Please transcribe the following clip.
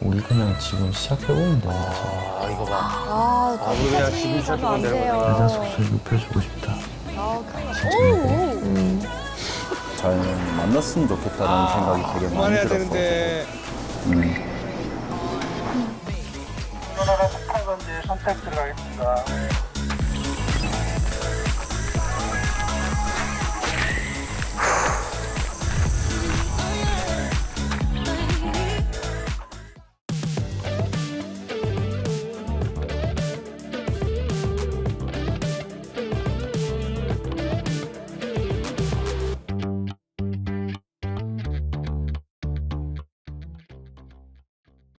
우리 그냥 지금 시작해보면 되는 거죠. 아 이거 봐. 아, 아, 우리 그냥 지금 시작해보면 되는 거네. 여자 숙소 눕혀주고 싶다. 아, 오, 잘 만났으면 좋겠다라는 생각이 되게 많이 들었어. 되는데. 음. 우리나라 18번지 선택 들어가겠습니다.